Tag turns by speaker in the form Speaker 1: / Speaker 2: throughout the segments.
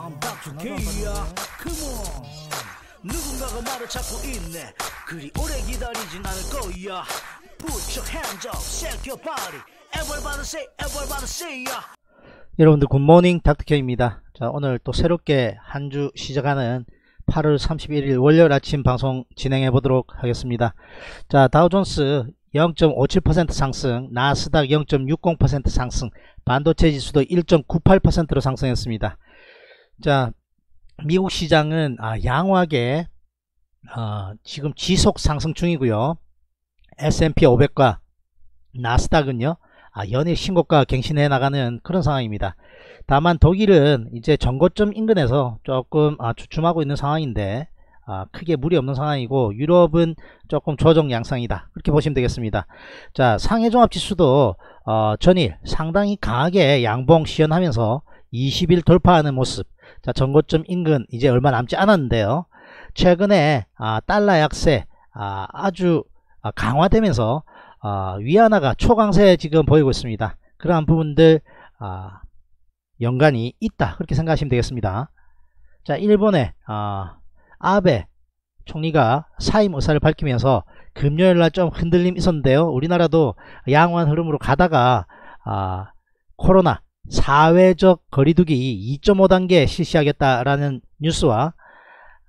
Speaker 1: I'm back to K야 Come on. 누군가가 말을 찾고 있네. 그리 오래 기다리진 않을 거야. Put your hands up, shake your body. Everybody say, everybody say ya
Speaker 2: 여러분들 굿모닝 닥터케입니다. 자 오늘 또 새롭게 한 주 시작하는 8월 31일 월요일 아침 방송 진행해 보도록 하겠습니다. 자 다우존스 0.57% 상승, 나스닥 0.60% 상승, 반도체 지수도 1.98%로 상승했습니다. 자 미국 시장은 아, 양호하게 어, 지금 지속 상승 중이고요. S&P 500과 나스닥은요. 아, 연일 신고가 갱신해 나가는 그런 상황입니다. 다만 독일은 이제 전고점 인근에서 조금 아, 주춤하고 있는 상황인데 아, 크게 무리 없는 상황이고 유럽은 조금 조정 양상이다 그렇게 보시면 되겠습니다 자 상해종합지수도 어, 전일 상당히 강하게 양봉 시연하면서 20일 돌파하는 모습. 자 전고점 인근 이제 얼마 남지 않았는데요. 최근에 아, 달러 약세 아, 주 강화되면서 아, 위안화가 초강세 지금 보이고 있습니다. 그러한 부분들 아, 연관이 있다. 그렇게 생각하시면 되겠습니다. 자 일본의 아, 아베 총리가 사임 의사를 밝히면서 금요일날 좀 흔들림 있었는데요. 우리나라도 양호한 흐름으로 가다가 아, 코로나 사회적 거리두기 2.5단계 실시하겠다라는 뉴스와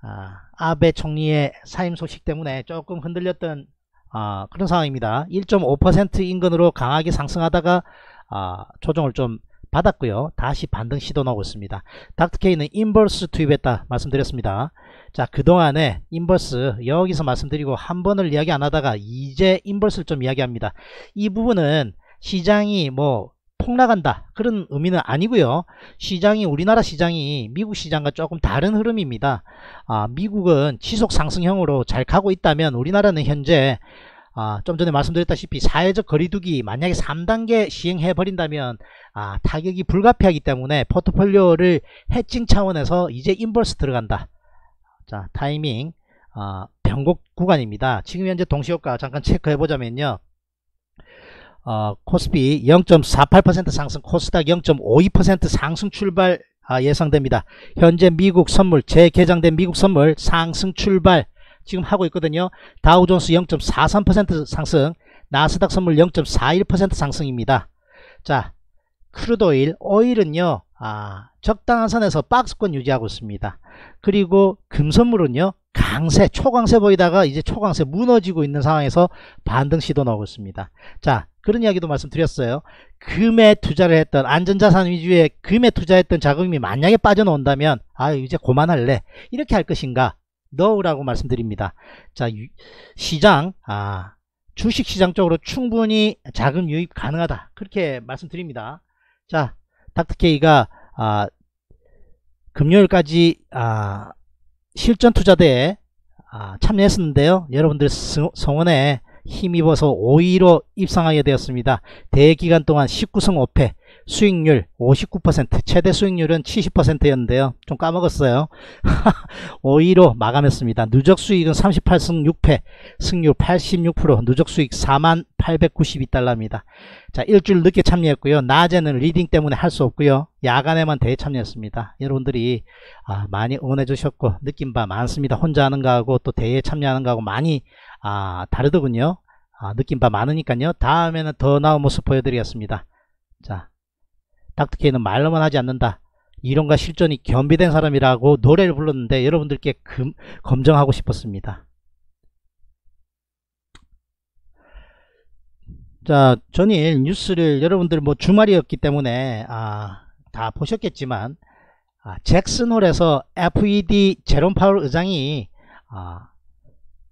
Speaker 2: 아, 아베 총리의 사임 소식 때문에 조금 흔들렸던 아, 그런 상황입니다. 1.5% 인근으로 강하게 상승하다가 아, 조정을 좀 받았고요. 다시 반등 시도 나오고 있습니다. 닥터케이는 inverse 투입했다 말씀드렸습니다. 자 그동안에 inverse 여기서 말씀드리고 한 번을 이야기 안 하다가 이제 inverse를 좀 이야기합니다. 이 부분은 시장이 뭐 폭락한다. 그런 의미는 아니고요. 시장이 우리나라 시장이 미국 시장과 조금 다른 흐름입니다. 아, 미국은 지속 상승형으로 잘 가고 있다면 우리나라는 현재 아, 좀 전에 말씀드렸다시피 사회적 거리두기 만약에 3단계 시행해 버린다면 아, 타격이 불가피하기 때문에 포트폴리오를 해칭 차원에서 이제 인버스 들어간다. 자 타이밍 아, 변곡 구간입니다. 지금 현재 동시효과 잠깐 체크해 보자면요 어, 코스피 0.48% 상승 코스닥 0.52% 상승 출발 아, 예상됩니다. 현재 미국 선물 재개장된 미국 선물 상승 출발 지금 하고 있거든요. 다우존스 0.43% 상승 나스닥 선물 0.41% 상승입니다. 자 크루도일 오일은요 아, 적당한 선에서 박스권 유지하고 있습니다. 그리고 금선물은요 강세 초강세 보이다가 이제 초강세 무너지고 있는 상황에서 반등 시도 나오고 있습니다. 자 그런 이야기도 말씀드렸어요. 금에 투자를 했던 안전자산 위주의 금에 투자했던 자금이 만약에 빠져나온다면 아 이제 고만할래 이렇게 할 것인가 넣으라고 말씀드립니다. 자 시장 아 주식시장 쪽으로 충분히 자금 유입 가능하다 그렇게 말씀드립니다. 자 닥터케이가 아, 금요일까지 아, 실전 투자대에 아, 참여했었는데요. 여러분들 성원에 힘입어서 5위로 입상하게 되었습니다. 대기간 동안 19승 5패 수익률 59% 최대 수익률은 70%였는데요. 좀 까먹었어요. 5위로 마감했습니다. 누적 수익은 38승 6패 승률 86% 누적 수익 4만 892달러입니다. 자 일주일 늦게 참여했고요. 낮에는 leading 때문에 할 수 없고요. 야간에만 대회 참여했습니다. 여러분들이 아, 많이 응원해 주셨고 느낀 바 많습니다. 혼자 하는 거하고 또 대회에 참여하는 거하고 많이 아, 다르더군요. 아, 느낀 바 많으니까요. 다음에는 더 나은 모습 보여드리겠습니다. 자, 닥터케이는 말로만 하지 않는다. 이론과 실전이 겸비된 사람이라고 노래를 불렀는데 여러분들께 금, 검정하고 싶었습니다. 자, 전일 뉴스를 여러분들 뭐 주말이었기 때문에 아, 다 보셨겠지만 아, 잭슨홀에서 FED 제롬 파월 의장이 아,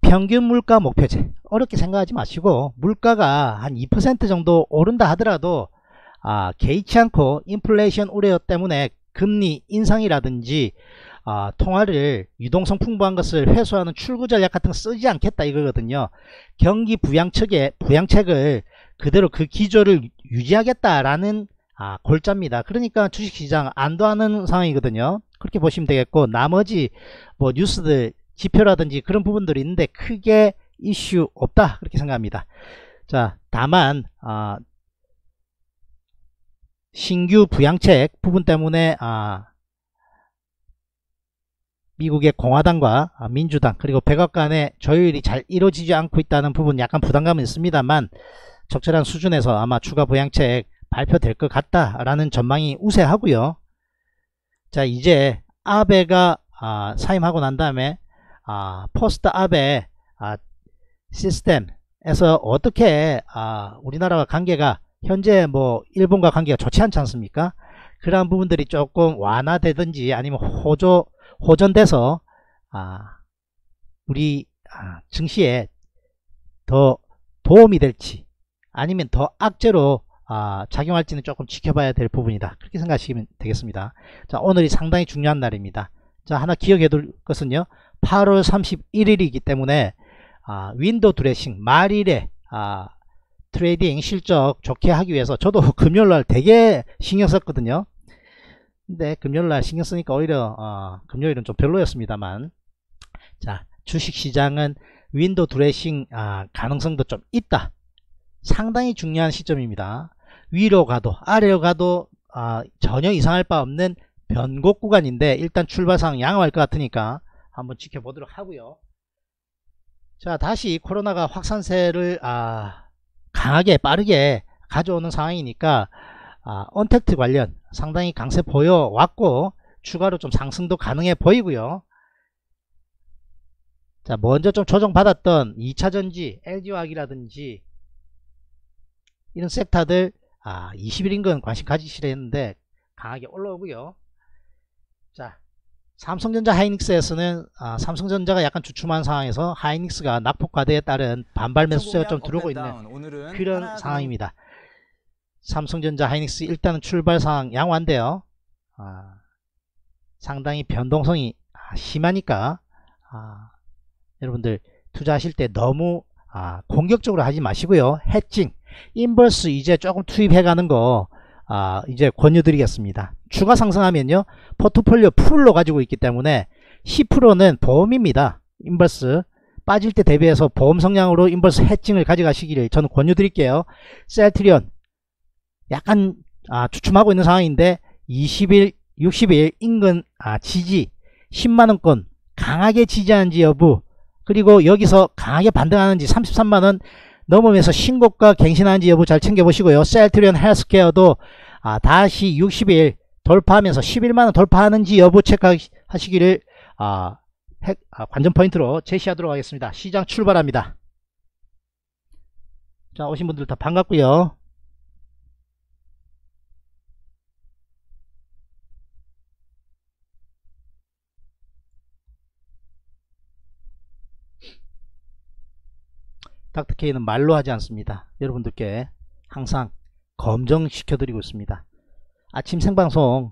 Speaker 2: 평균 물가 목표제 어렵게 생각하지 마시고 물가가 한 2% 정도 오른다 하더라도 아, 개의치 않고 인플레이션 우려 때문에 금리 인상이라든지 아, 통화를 유동성 풍부한 것을 회수하는 출구 전략 같은 거 쓰지 않겠다 이거거든요. 경기 부양책에 부양책을 그대로 그 기조를 유지하겠다라는 아, 골자입니다. 그러니까 주식시장 안도하는 상황이거든요. 그렇게 보시면 되겠고 나머지 뭐 뉴스들 지표라든지 그런 부분들이 있는데 크게 이슈 없다 그렇게 생각합니다. 자 다만 아, 신규 부양책 부분 때문에 아, 미국의 공화당과 아, 민주당 그리고 백악관의 조율이 잘 이루어지지 않고 있다는 부분 약간 부담감은 있습니다만 적절한 수준에서 아마 추가 부양책 발표될 것 같다라는 전망이 우세하고요. 자 이제 아베가 아, 사임하고 난 다음에 아, 포스트 아베 아, 시스템에서 어떻게 아, 우리나라와 관계가 현재 뭐 일본과 관계가 좋지 않지 않습니까? 그러한 부분들이 조금 완화되든지 아니면 호조 호전돼서 아, 우리 아, 증시에 더 도움이 될지 아니면 더 악재로 아, 작용할지는 조금 지켜봐야 될 부분이다. 그렇게 생각하시면 되겠습니다. 자, 오늘이 상당히 중요한 날입니다. 자, 하나 기억해 둘 것은요. 8월 31일이기 때문에 아, window dressing 말일에 아, trading 실적 좋게 하기 위해서 저도 금요일날 되게 신경 썼거든요. 근데 금요일날 신경 쓰니까 오히려 어, 금요일은 좀 별로였습니다만 자 주식시장은 window dressing 아, 가능성도 좀 있다. 상당히 중요한 시점입니다. 위로 가도 아래로 가도 아, 전혀 이상할 바 없는 변곡 구간인데 일단 출발상 양호할 것 같으니까 한번 지켜보도록 하고요. 자 다시 코로나가 확산세를 아, 강하게 빠르게 가져오는 상황이니까 아, 언택트 관련 상당히 강세 보여왔고 추가로 좀 상승도 가능해 보이고요. 자 먼저 좀 조정받았던 2차전지 LG화학이라든지 이런 섹터들 아, 20일인건 관심 가지시려 했는데 강하게 올라오고요. 자 삼성전자 하이닉스에서는 아, 삼성전자가 약간 주춤한 상황에서 하이닉스가 낙폭과대에 따른 반발 매수세가 좀 들어오고 있는 그런 상황입니다. 삼성전자 하이닉스 일단은 출발 상황 양호한데요. 아, 상당히 변동성이 아, 심하니까 아, 여러분들 투자하실 때 너무 아, 공격적으로 하지 마시고요. hedging, inverse 이제 조금 투입해가는 거 아, 이제 권유드리겠습니다. 추가 상승하면요. 포트폴리오 full로 가지고 있기 때문에 10%는 보험입니다. inverse 빠질 때 대비해서 보험 성향으로 inverse hedging을 가져가시기를 저는 권유드릴게요. 셀트리온 약간 아, 주춤하고 있는 상황인데 20일, 60일 인근 아, 지지 10만원권 강하게 지지하는지 여부 그리고 여기서 강하게 반등하는지 33만원 넘으면서 신고가 갱신하는지 여부 잘 챙겨보시고요. 셀트리온 헬스케어도 아, 다시 60일 돌파하면서 11만원 돌파하는지 여부 체크하시기를 아, 핵, 아, 관전 포인트로 제시하도록 하겠습니다. 시장 출발합니다. 자 오신 분들 다 반갑고요. 닥터케이는 말로 하지 않습니다. 여러분들께 항상 검증시켜 드리고 있습니다. 아침 생방송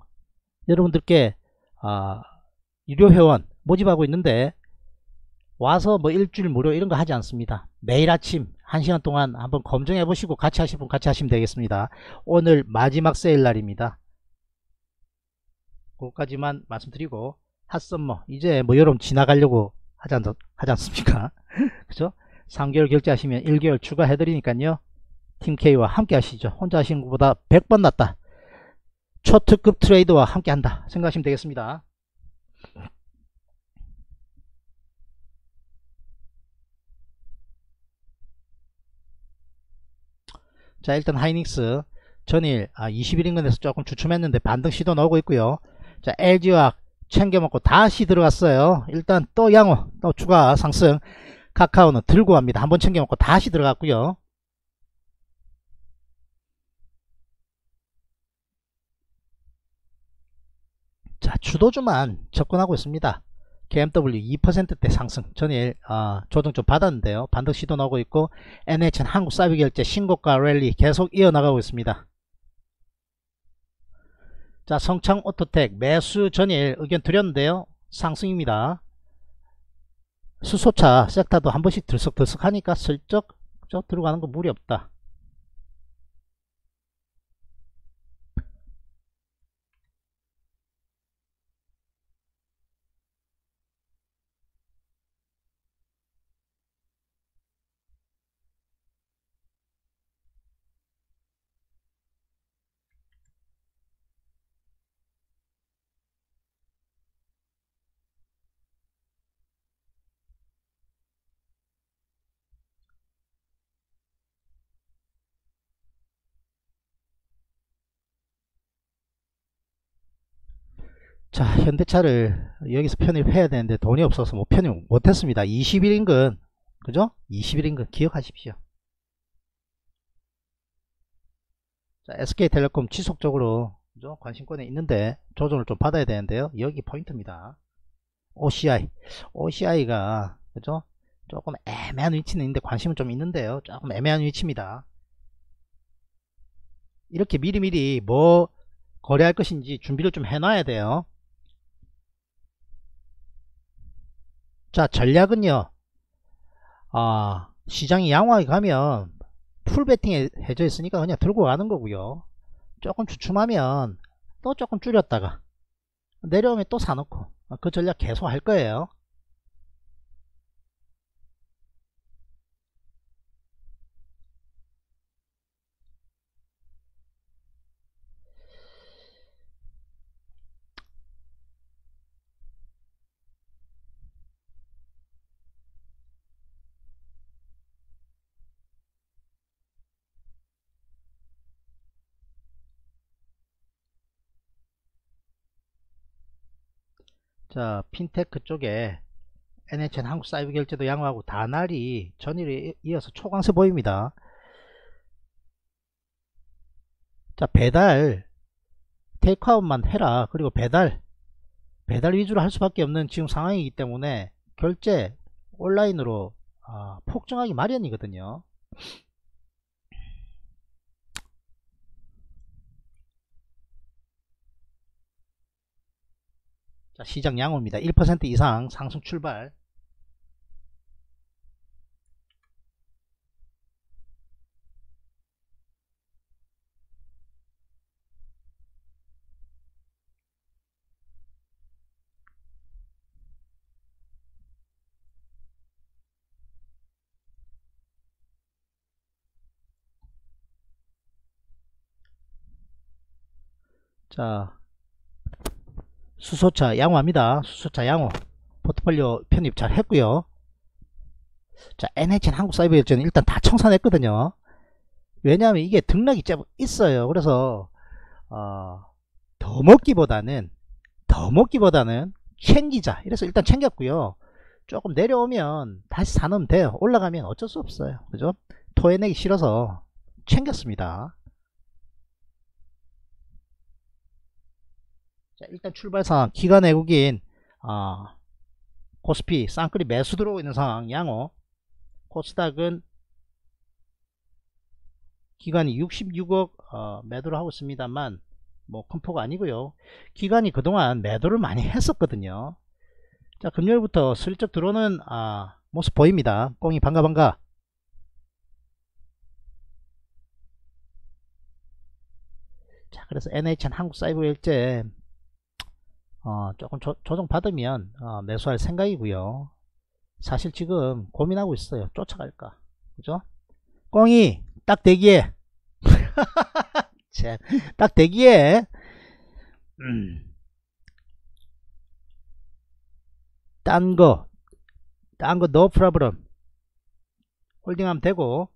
Speaker 2: 여러분들께 아, 유료 회원 모집하고 있는데 와서 뭐 일주일 무료 이런 거 하지 않습니다. 매일 아침 1시간 동안 한번 검증해 보시고 같이 하실 분 같이 하시면 되겠습니다. 오늘 마지막 세일 날입니다. 그것까지만 말씀드리고 핫썸머 이제 뭐 여러분 지나가려고 하지, 않, 하지 않습니까? 그죠? 3개월 결제하시면 1개월 추가해드리니까요. 팀K와 함께 하시죠. 혼자 하시는 것보다 100번 낫다. 초특급 트레이드와 함께 한다. 생각하시면 되겠습니다. 자 일단 하이닉스 전일 아, 21인근에서 조금 주춤했는데 반등 시도 나오고 있고요. 자 LG화학 챙겨 먹고 다시 들어갔어요. 일단 또 양호 또 추가 상승 카카오는 들고 갑니다. 한번 챙겨 먹고 다시 들어갔고요. 자 주도주만 접근하고 있습니다. KMW 2%대 상승 전일 어, 조정 좀 받았는데요. 반등 시도 나오고 있고 NHN 한국사비결제 신고가 랠리 계속 이어나가고 있습니다. 자 성창 오토텍 매수 전일 의견 드렸는데요. 상승입니다. 수소차 섹터도 한 번씩 들썩들썩 하니까 슬쩍 들어가는 거 무리 없다. 자 현대차를 여기서 편입해야 되는데 돈이 없어서 뭐 편입 못했습니다. 21인근 그죠? 21인근 기억하십시오. 자 SK텔레콤 지속적으로 그죠? 관심권에 있는데 조정을 좀 받아야 되는데요. 여기 포인트입니다. OCI OCI가 그죠? 조금 애매한 위치는 있는데 관심은 좀 있는데요. 조금 애매한 위치입니다. 이렇게 미리미리 뭐 거래할 것인지 준비를 좀 해놔야 돼요 자 전략은요. 아 시장이 양호하게 가면 풀베팅에 해져 있으니까 그냥 들고 가는 거고요. 조금 주춤하면 또 조금 줄였다가 내려오면 또 사놓고 그 전략 계속 할 거예요 자 핀테크 쪽에 NHN 한국사이버결제도 양호하고 다날이 전일에 이어서 초강세 보입니다. 자 배달 테이크아웃만 해라. 그리고 배달 배달 위주로 할 수밖에 없는 지금 상황이기 때문에 결제 온라인으로 아, 폭증하기 마련이거든요 자, 시장 양호입니다. 1% 이상 상승 출발. 자, 수소차 양호합니다. 수소차 양호. 포트폴리오 편입 잘 했고요. 자, NHN 한국사이버협정은 일단 다 청산했거든요. 왜냐하면 이게 등락이 좀 있어요. 그래서 어, 더 먹기보다는 더 먹기보다는 챙기자. 이래서 일단 챙겼고요. 조금 내려오면 다시 사놓으면 돼요. 올라가면 어쩔 수 없어요. 그죠? 토해내기 싫어서 챙겼습니다. 자, 일단 출발 상황. 기간 외국인 어, 코스피 쌍끌이 매수 들어오고 있는 상황. 양호. 코스닥은 기간이 66억 어, 매도를 하고 있습니다만 뭐 큰 폭 아니고요. 기간이 그동안 매도를 많이 했었거든요. 자 금요일부터 슬쩍 들어오는 아, 모습 보입니다. 꽁이 반가 반가. 자 그래서 NHN 한국사이버일제 어, 조금 조, 정 받으면 어, 매수할 생각이고요. 사실 지금 고민하고 있어요. 쫓아갈까. 그죠? 꽁이 딱 대기에 딱 대기에 음. 딴거 딴거 no problem 홀딩하면 되고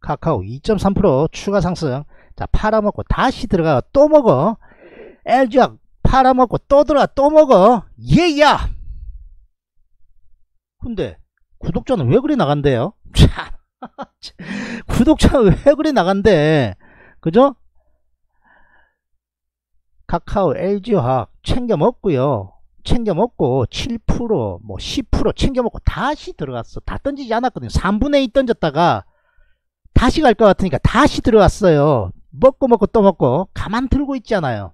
Speaker 2: 카카오 2.3% 추가 상승 자 팔아먹고 다시 들어가 또 먹어 LG학 팔아먹고 또 들어가 또 먹어. 예야. 근데 구독자는 왜 그리 나간대요? 구독자는 왜 그리 나간대? 그죠? 카카오 LG화학 챙겨 먹고요. 챙겨 먹고 7%뭐 10% 챙겨 먹고 다시 들어갔어. 다 던지지 않았거든요. 3분의 2 던졌다가 다시 갈 것 같으니까 다시 들어갔어요. 먹고 먹고 또 먹고 가만 들고 있잖아요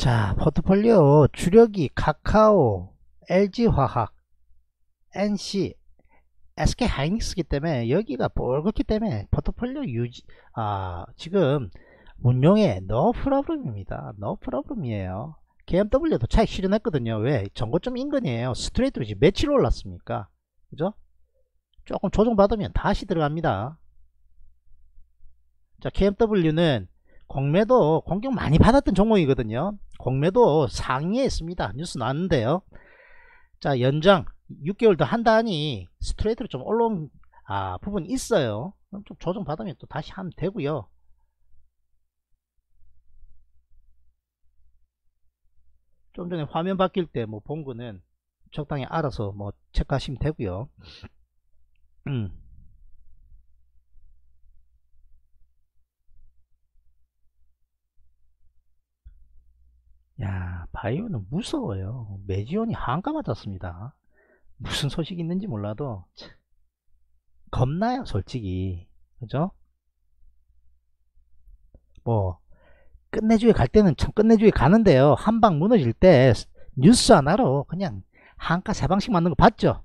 Speaker 2: 자, 포트폴리오 주력이 카카오, LG화학, NC, SK 하이닉스기 때문에 여기가 뻘겋기 때문에 포트폴리오 유지 아 지금 운용에 no problem입니다. no problem이에요. KMW도 차익 실현했거든요. 왜? 전고점 인근이에요. 스트레이트로 지금 며칠 올랐습니까? 그죠? 조금 조정받으면 다시 들어갑니다. 자, KMW는 공매도 공격 많이 받았던 종목이거든요. 공매도 상위에 있습니다. 뉴스 나왔는데요. 자, 연장 6개월 더 한다니 스트레이트로 좀 올라온 아, 부분이 있어요. 그럼 좀 조정 받으면 또 다시 하면 되고요. 좀 전에 화면 바뀔 때 뭐 본 거는 적당히 알아서 뭐 체크하시면 되고요. 음. 야, 바이오는 무서워요. 매지온이 한가 맞았습니다. 무슨 소식이 있는지 몰라도 참, 겁나요, 솔직히. 그죠? 뭐 끝내주에 갈 때는 참 끝내주에 가는데요. 한 방 무너질 때 뉴스 하나로 그냥 한가 세 방씩 맞는 거 봤죠?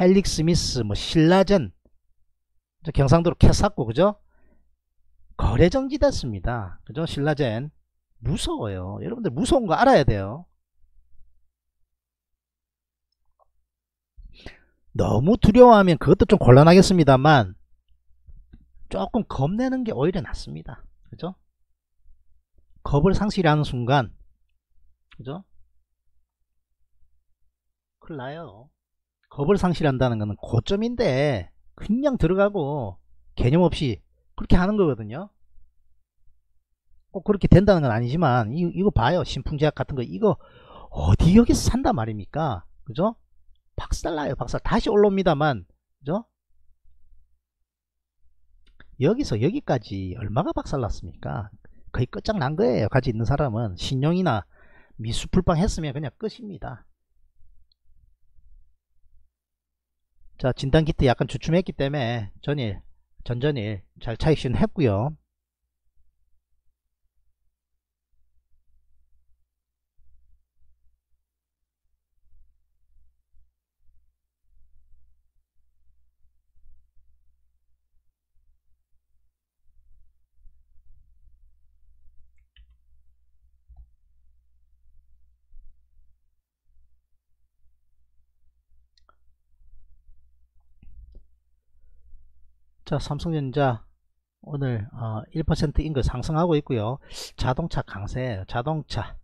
Speaker 2: 헬릭 스미스, 뭐 신라젠, 경상도로 캐쌌고 그죠? 거래 정지됐습니다. 그죠? 신라젠 무서워요. 여러분들 무서운 거 알아야 돼요. 너무 두려워하면 그것도 좀 곤란하겠습니다만 조금 겁내는 게 오히려 낫습니다. 그죠? 겁을 상실하는 순간 그죠? 큰일 나요. 겁을 상실한다는 것은 고점인데 그냥 들어가고 개념 없이 그렇게 하는 거거든요. 꼭 그렇게 된다는 건 아니지만 이, 이거 봐요. 신풍제약 같은 거 이거 어디 여기서 산단 말입니까? 그죠? 박살나요. 박살. 다시 올라옵니다만 그죠? 여기서 여기까지 얼마가 박살났습니까? 거의 끝장난 거예요. 가지 있는 사람은 신용이나 미수풀빵 했으면 그냥 끝입니다. 자 진단키트 약간 주춤했기 때문에 전일 전전일 잘 차익 실현했고요. 자 삼성전자 오늘 어, 1% 인거 상승하고 있고요. 자동차 강세 자동차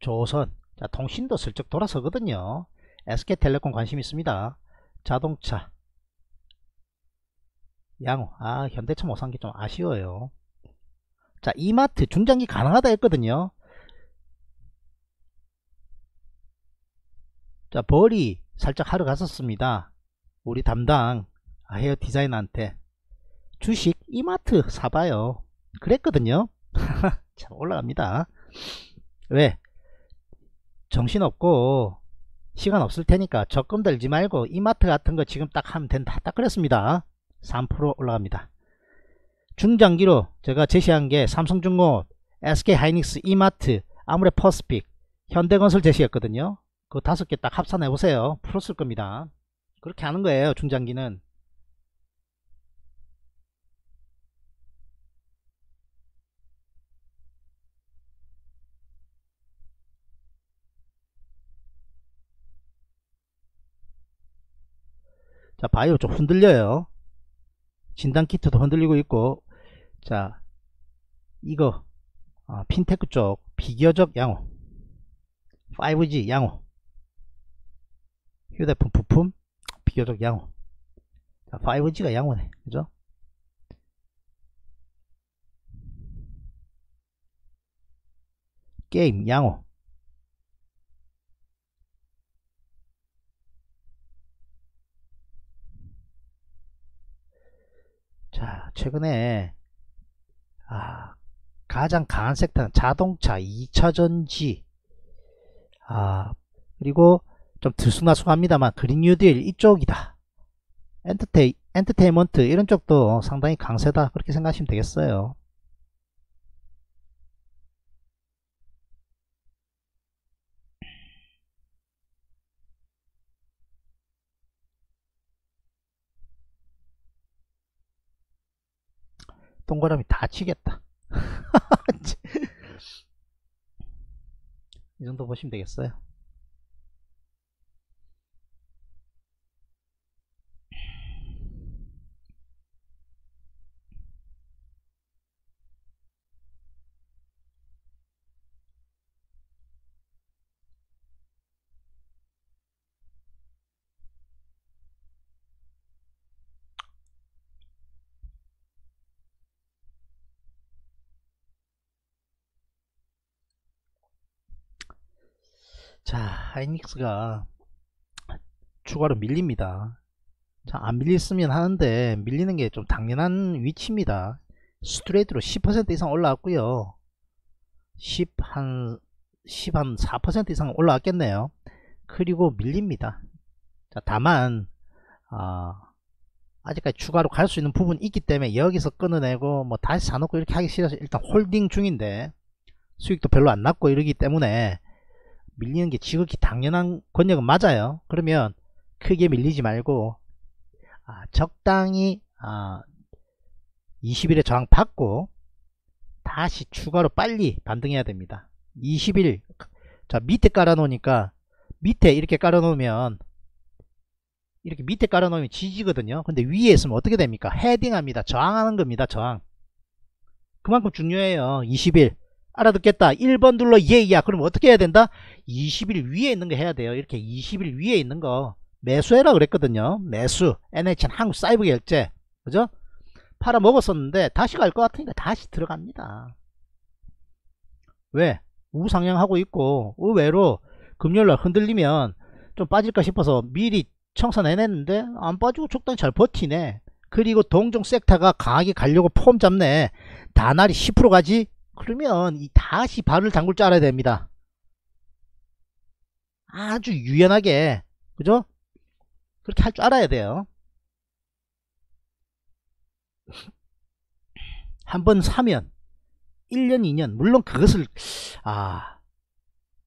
Speaker 2: 조선 자 통신도 슬쩍 돌아서거든요. SK텔레콤 관심 있습니다. 자동차 양호. 아 현대차 못 산 게 좀 아쉬워요. 자 이마트 중장기 가능하다 했거든요. 자 벌이 살짝 하러 갔었습니다. 우리 담당 아, 헤어 디자이너한테 주식 이마트 사봐요. 그랬거든요. 참 올라갑니다. 왜? 정신없고 시간 없을 테니까 적금 들지 말고 이마트 같은 거 지금 딱 하면 된다. 딱 그랬습니다. 3% 올라갑니다. 중장기로 제가 제시한 게 삼성중공업 SK하이닉스 이마트 아무레 퍼스픽 현대건설 제시했거든요. 그 다섯 개 딱 합산해 보세요. 풀었을 겁니다. 그렇게 하는 거예요 중장기는 자 바이오 좀 흔들려요. 진단키트도 흔들리고 있고. 자 이거 어, 핀테크 쪽 비교적 양호. 5G 양호. 휴대폰 부품 비교적 양호. 자, 5G가 양호네. 그죠? 게임 양호 자 최근에 아, 가장 강한 섹터는 자동차 2차전지. 아 그리고 좀 들쑥날쑥합니다만 그린 뉴딜 이쪽이다. 엔터테이, 엔터테인먼트 이런 쪽도 상당히 강세다. 그렇게 생각하시면 되겠어요 동그라미 다 치겠다. 이 정도 보시면 되겠어요. 자, 하이닉스가 추가로 밀립니다. 자, 안 밀렸으면 하는데 밀리는 게 좀 당연한 위치입니다. 스트레이트로 10% 이상 올라왔고요. 10 한, 10한 4% 이상 올라왔겠네요. 그리고 밀립니다. 자, 다만, 아, 아직까지 추가로 갈 수 있는 부분이 있기 때문에 여기서 끊어내고 뭐 다시 사놓고 이렇게 하기 싫어서 일단 holding 중인데 수익도 별로 안 났고 이러기 때문에 밀리는 게 지극히 당연한 권역은 맞아요. 그러면 크게 밀리지 말고 아, 적당히 아, 20일에 저항 받고 다시 추가로 빨리 반등해야 됩니다. 20일 자 밑에 깔아 놓으니까 밑에 이렇게 깔아 놓으면 이렇게 밑에 깔아 놓으면 지지거든요. 근데 위에 있으면 어떻게 됩니까? 헤딩합니다. 저항하는 겁니다. 저항. 그만큼 중요해요. 20일. 알아듣겠다. 1번 눌러 예야. 그럼 어떻게 해야 된다? 20일 위에 있는 거 해야 돼요. 이렇게 20일 위에 있는 거 매수해라 그랬거든요. 매수. NHN 한국 사이버 결제. 그죠? 팔아 먹었었는데 다시 갈 것 같으니까 다시 들어갑니다. 왜? 우상향하고 있고 의외로 금요일날 흔들리면 좀 빠질까 싶어서 미리 청산해냈는데 안 빠지고 적당히 잘 버티네. 그리고 동종 섹터가 강하게 가려고 폼 잡네. 다날이 10% 가지? 그러면 이 다시 발을 담글 줄 알아야 됩니다. 아주 유연하게 그죠? 그렇게 할 줄 알아야 돼요. 한 번 사면 1년 2년 물론 그것을 아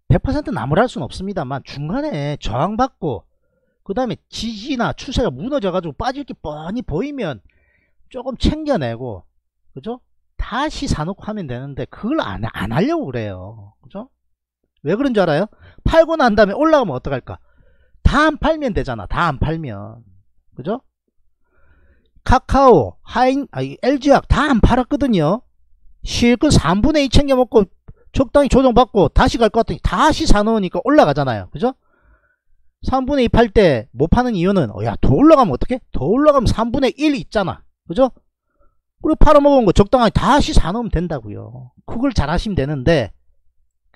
Speaker 2: 100% 나무랄 수는 없습니다만 중간에 저항받고 그 다음에 지지나 추세가 무너져 가지고 빠질 게 뻔히 보이면 조금 챙겨내고 그죠? 다시 사놓고 하면 되는데 그걸 안, 안 하려고 그래요. 그죠? 왜 그런 줄 알아요? 팔고 난 다음에 올라가면 어떡할까? 다 안 팔면 되잖아. 다 안 팔면. 그죠? 카카오, 하인, 아니, LG학 다 안 팔았거든요. 실컷 3분의 2 챙겨 먹고 적당히 조정받고 다시 갈 것 같더니 다시 사놓으니까 올라가잖아요. 그죠? 3분의 2 팔 때 못 파는 이유는 어, 야, 더 올라가면 어떡해? 더 올라가면 3분의 1 있잖아. 그죠? 그리고 팔아먹은 거 적당하게 다시 사놓으면 된다고요. 그걸 잘 하시면 되는데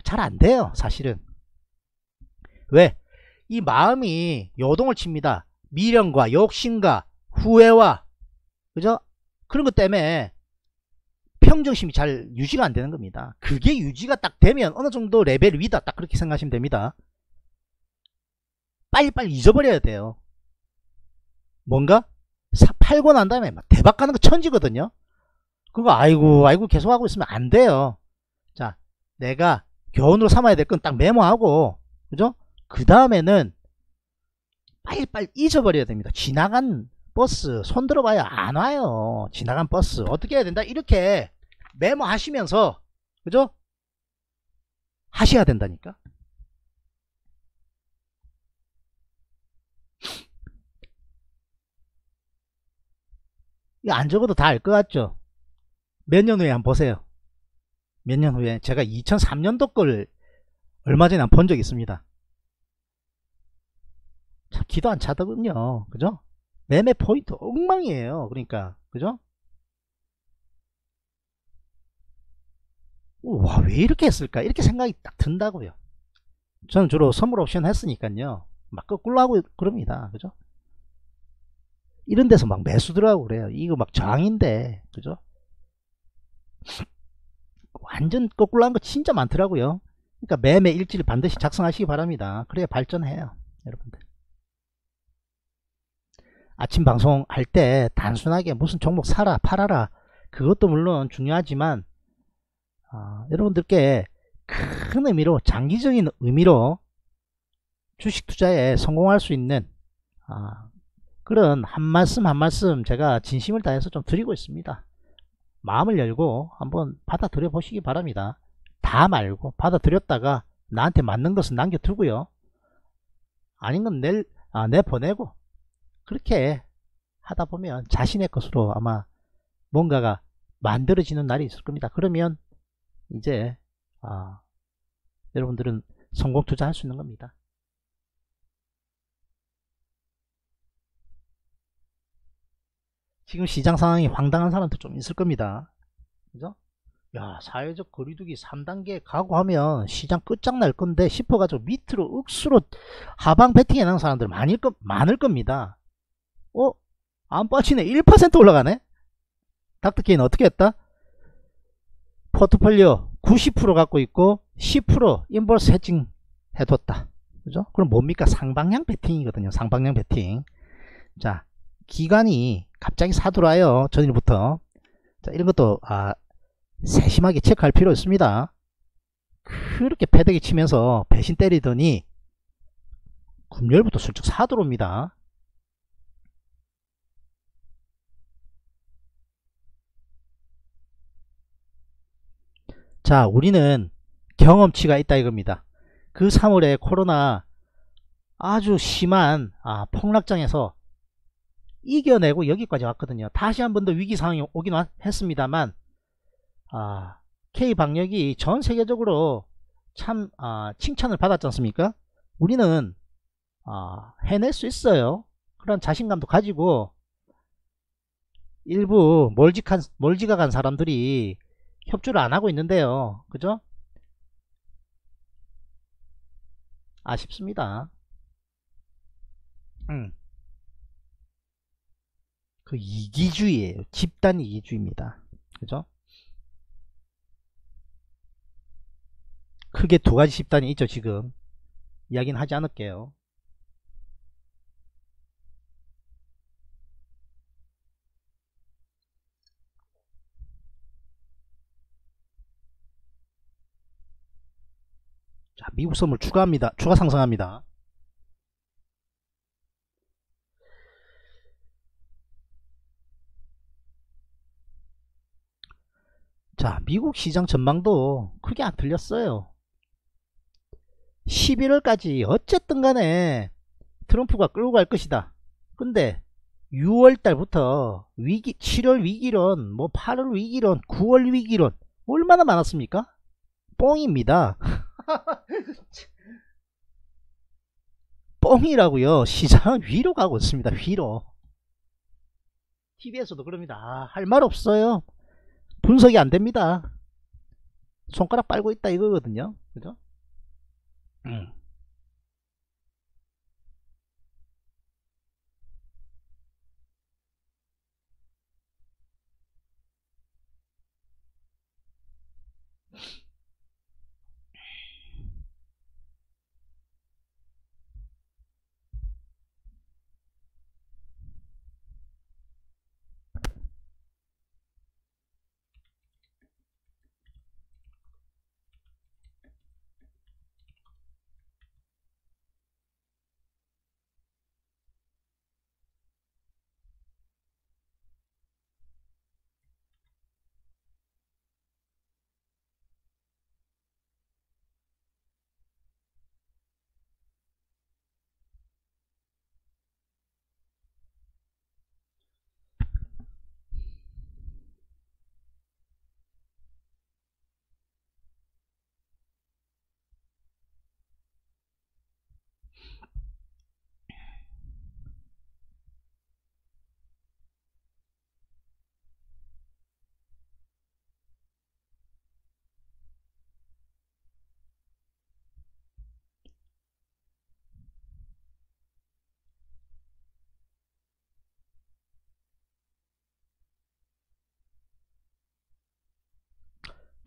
Speaker 2: 잘 안 돼요. 사실은. 왜? 이 마음이 요동을 칩니다. 미련과 욕심과 후회와 그죠? 그런 것 때문에 평정심이 잘 유지가 안 되는 겁니다. 그게 유지가 딱 되면 어느 정도 레벨 위다 딱 그렇게 생각하시면 됩니다. 빨리빨리 잊어버려야 돼요. 뭔가? 사, 팔고 난 다음에 막 대박 가는 거 천지거든요. 그거 아이고 아이고 계속 하고 있으면 안 돼요. 자 내가 교훈으로 삼아야 될 건 딱 메모하고 그죠? 그 다음에는 빨리빨리 잊어버려야 됩니다. 지나간 버스 손 들어봐야 안 와요. 지나간 버스 어떻게 해야 된다? 이렇게 메모하시면서 그죠? 하셔야 된다니까. 이거 안 적어도 다 알 것 같죠? 몇 년 후에 한번 보세요. 몇 년 후에 제가 2003년도 걸 얼마 전에 본적 있습니다. 참 기도 안 차더군요. 그죠? 매매 포인트 엉망이에요. 그러니까 그죠? 와 왜 이렇게 했을까? 이렇게 생각이 딱 든다고요. 저는 주로 선물 옵션 했으니까요. 막 거꾸로 하고 그럽니다. 그죠? 이런 데서 막 매수 들어가고 그래요. 이거 막 저항인데, 그죠? 완전 거꾸로 한 거 진짜 많더라고요. 그러니까 매매 일지를 반드시 작성하시기 바랍니다. 그래야 발전해요. 여러분들. 아침 방송 할 때 단순하게 무슨 종목 사라 팔아라 그것도 물론 중요하지만 어, 여러분들께 큰 의미로 장기적인 의미로 주식 투자에 성공할 수 있는 어, 그런 한 말씀 한 말씀 제가 진심을 다해서 좀 드리고 있습니다. 마음을 열고 한번 받아들여 보시기 바랍니다. 다 말고 받아들였다가 나한테 맞는 것은 남겨두고요. 아닌 건 내, 아, 내보내고 그렇게 하다 보면 자신의 것으로 아마 뭔가가 만들어지는 날이 있을 겁니다. 그러면 이제 아, 여러분들은 성공 투자할 수 있는 겁니다. 지금 시장 상황이 황당한 사람도 좀 있을 겁니다. 그죠? 야, 사회적 거리두기 3단계 가고 하면 시장 끝장날 건데 싶어가지고 밑으로 억수로 하방 베팅해 놓은 사람들 많을, 거, 많을 겁니다. 어? 안 빠지네. 1% 올라가네? 닥터케이는 어떻게 했다? 포트폴리오 90% 갖고 있고 10% 인버스 해칭 해뒀다. 그죠? 그럼 뭡니까? 상방향 베팅이거든요. 상방향 베팅. 자, 기관이 갑자기 사들어와요. 전일부터. 자, 이런 것도, 아, 세심하게 체크할 필요 있습니다. 그렇게 패대기 치면서 배신 때리더니, 금요일부터 슬쩍 사들어옵니다. 자, 우리는 경험치가 있다 이겁니다. 그 3월에 코로나 아주 심한 아, 폭락장에서 이겨내고 여기까지 왔거든요. 다시 한 번 더 위기 상황이 오긴 했습니다만 아, K 방역이 전 세계적으로 참 아, 칭찬을 받았지 않습니까? 우리는 아, 해낼 수 있어요. 그런 자신감도 가지고 일부 멀직한, 멀지가간 사람들이 협조를 안 하고 있는데요. 그죠? 아쉽습니다. 음. 그 이기주의예요. 집단 이기주의입니다. 그죠? 크게 두 가지 집단이 있죠, 지금. 이야기는 하지 않을게요. 자, 미국 선물 추가합니다. 추가 상승합니다. 자, 미국 시장 전망도 크게 안 틀렸어요. 11월까지 어쨌든 간에 트럼프가 끌고 갈 것이다. 근데 6월 달부터 위기, 7월 위기론, 뭐 8월 위기론, 9월 위기론 얼마나 많았습니까? 뻥입니다. 뻥이라고요. 시장은 위로 가고 있습니다. 위로. TV에서도 그럽니다. 아, 할 말 없어요. 분석이 안 됩니다. 손가락 빨고 있다 이거거든요. 그죠? 음.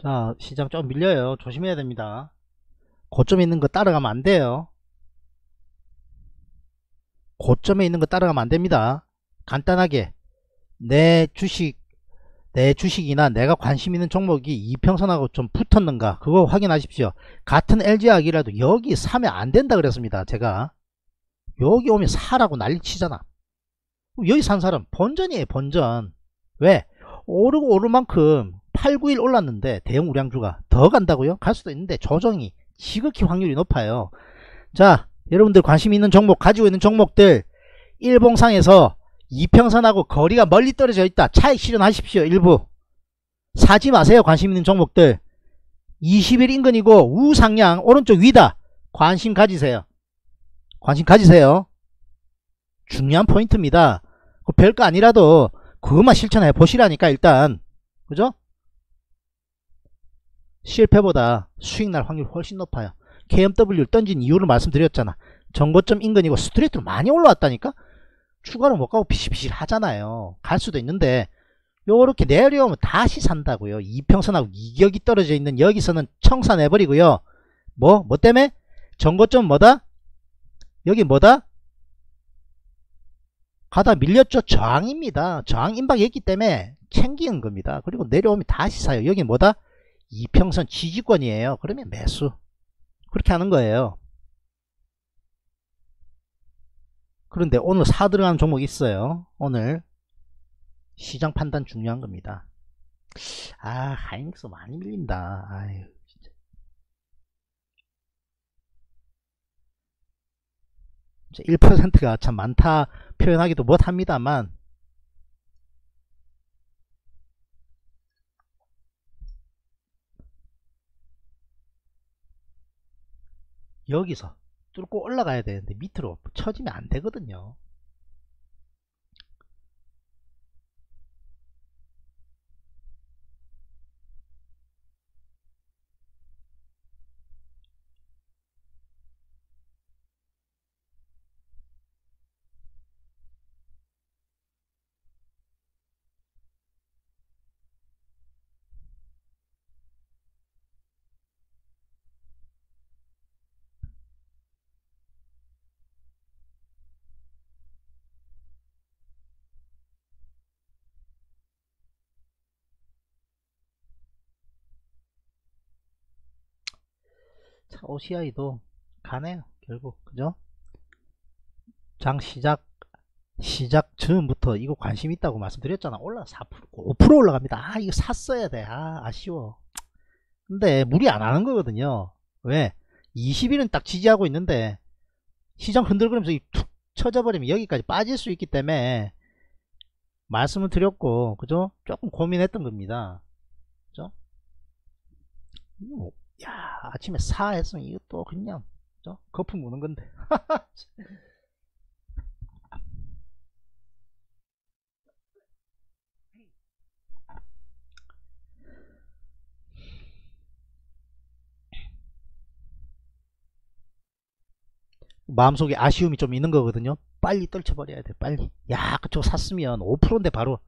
Speaker 2: 자 시장 좀 밀려요. 조심해야 됩니다. 고점에 있는 거 따라가면 안 돼요. 고점에 있는 거 따라가면 안 됩니다. 간단하게. 내 주식 내 주식이나 내가 관심 있는 종목이 이평선하고 좀 붙었는가 그거 확인하십시오. 같은 LG화학이라도 여기 사면 안 된다 그랬습니다 제가. 여기 오면 사라고 난리 치잖아. 여기 산 사람 본전이에요 본전. 왜? 오르고 오를 만큼 8, 9일 올랐는데 대형 우량주가 더 간다고요? 갈 수도 있는데 조정이 지극히 확률이 높아요. 자 여러분들 관심 있는 종목 가지고 있는 종목들 일봉상에서 이평선하고 거리가 멀리 떨어져 있다. 차익 실현하십시오. 일부 사지 마세요. 관심 있는 종목들 20일 인근이고 우상향 오른쪽 위다. 관심 가지세요. 관심 가지세요. 중요한 포인트입니다. 별거 아니라도 그것만 실천해 보시라니까 일단 그죠? 실패보다 수익 날 확률 훨씬 높아요. KMW 던진 이유를 말씀드렸잖아. 정고점 인근이고 스트레이트로 많이 올라왔다니까? 추가로 못 가고 비실비실 하잖아요. 갈 수도 있는데 요렇게 내려오면 다시 산다고요. 이평선하고 이격이 떨어져 있는 여기서는 청산해버리고요. 뭐? 뭐 때문에? 정고점 뭐다? 여기 뭐다? 가다 밀렸죠. 저항입니다. 저항 임박했기 때문에 챙기는 겁니다. 그리고 내려오면 다시 사요. 여기 뭐다? 이평선 지지권이에요. 그러면 매수. 그렇게 하는 거예요. 그런데 오늘 사 들어가는 종목 있어요. 오늘 시장 판단 중요한 겁니다. 아 하이닉스 많이 밀린다. 아유 진짜. 이제 1%가 참 많다 표현하기도 못합니다만 여기서 뚫고 올라가야 되는데 밑으로 쳐지면 안 되거든요. 자, OCI도 가네요. 결국 그죠? 장 시작 시작 전부터 이거 관심 있다고 말씀드렸잖아. 올라 4% 5% 올라갑니다. 아 이거 샀어야 돼. 아 아쉬워. 근데 무리 안 하는 거거든요. 왜? 20일은 딱 지지하고 있는데 시장 흔들거리면서 툭 쳐져버리면 여기까지 빠질 수 있기 때문에 말씀을 드렸고 그죠? 조금 고민했던 겁니다. 그죠? 뭐, 야 아침에 사 했으면 이것도 그냥 그죠? 거품 무는 건데. 마음속에 아쉬움이 좀 있는 거거든요. 빨리 떨쳐버려야 돼 빨리. 야 그쪽 샀으면 5%인데 바로.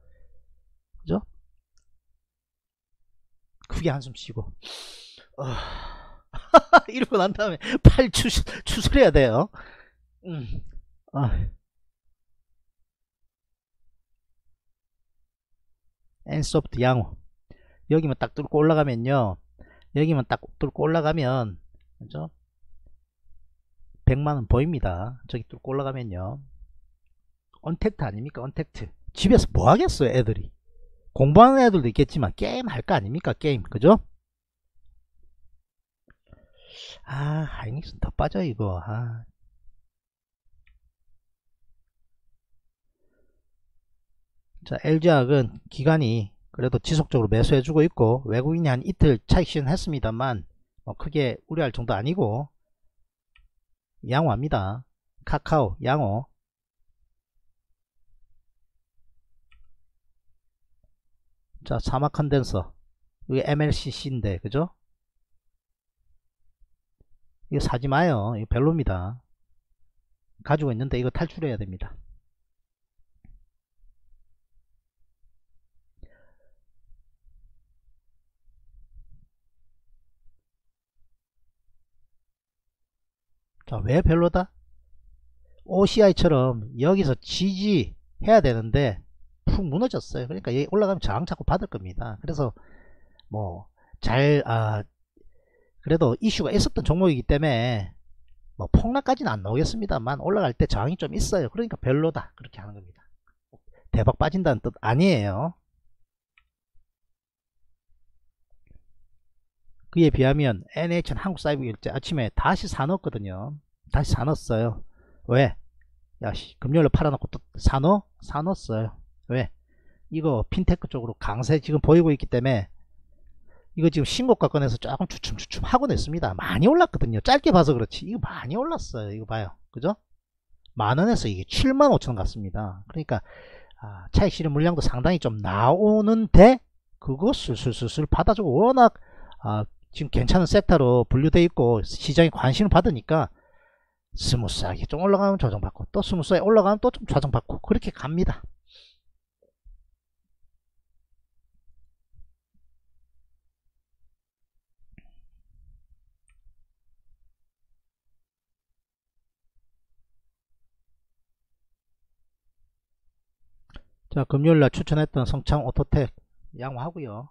Speaker 2: 그죠? 크게 한숨 쉬고 어... 이러고 난 다음에 팔 추, 추스려야 돼요. 음. 아. 엔소프트 양호 여기만 딱 뚫고 올라가면요. 여기만 딱 뚫고 올라가면 그죠? 100만원 보입니다. 저기 뚫고 올라가면요. 언택트 아닙니까? 언택트. 집에서 뭐 하겠어요 애들이? 공부하는 애들도 있겠지만 게임 할 거 아닙니까 게임. 그죠 아 하이닉스 더 빠져 이거 아. 자 LG학은 기간이 그래도 지속적으로 매수해주고 있고 외국인이 한 이틀 차익 실현했습니다만 뭐 크게 우려할 정도 아니고 양호합니다. 카카오 양호 자 사막 컨덴서 이게 MLCC인데 그죠? 이거 사지 마요. 이거 별로입니다. 가지고 있는데 이거 탈출해야 됩니다. 자, 왜 별로다? OCI처럼 여기서 지지해야 되는데 푹 무너졌어요. 그러니까 여기 올라가면 저항 자꾸 받을 겁니다. 그래서 뭐 잘 아, 그래도 이슈가 있었던 종목이기 때문에 뭐 폭락까지는 안 나오겠습니다만 올라갈 때 저항이 좀 있어요. 그러니까 별로다. 그렇게 하는 겁니다. 대박 빠진다는 뜻 아니에요. 그에 비하면 NH는 한국사이버일제 아침에 다시 사놓거든요. 다시 사놨어요. 왜? 야씨 금요일로 팔아놓고 또 사놓? 사놨어요. 왜? 이거 핀테크 쪽으로 강세 지금 보이고 있기 때문에 이거 지금 신고가 꺼내서 조금 주춤주춤 하고 냈습니다. 많이 올랐거든요. 짧게 봐서 그렇지. 이거 많이 올랐어요. 이거 봐요. 그죠? 만원에서 이게 7만 5천원 같습니다. 그러니까 아, 차익 실현 물량도 상당히 좀 나오는데 그것을 술술술 받아주고 워낙 아, 지금 괜찮은 sector로 분류되어 있고 시장에 관심을 받으니까 smooth하게 좀 올라가면 조정받고 또 smooth하게 올라가면 또 좀 조정받고 그렇게 갑니다. 자 금요일날 추천했던 성창 오토텍 양호하고요.